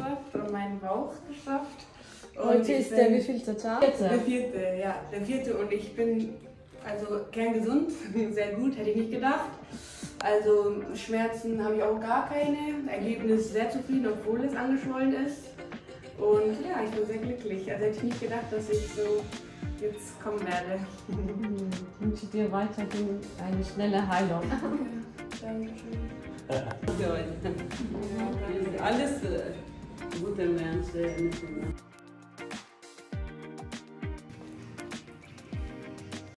gestrafft und meinen Bauch gestrafft. Und Heute ist der wievielte Tag? Der vierte, ja, der vierte und ich bin also kerngesund, sehr gut, hätte ich nicht gedacht. Also Schmerzen habe ich auch gar keine. Ergebnis sehr zufrieden, obwohl es angeschwollen ist. Und ja, ich bin sehr glücklich. Also hätte ich nicht gedacht, dass ich so jetzt kommen werde. Ich wünsche dir weiterhin eine schnelle Heilung. Dankeschön. Alles with the been there and everything.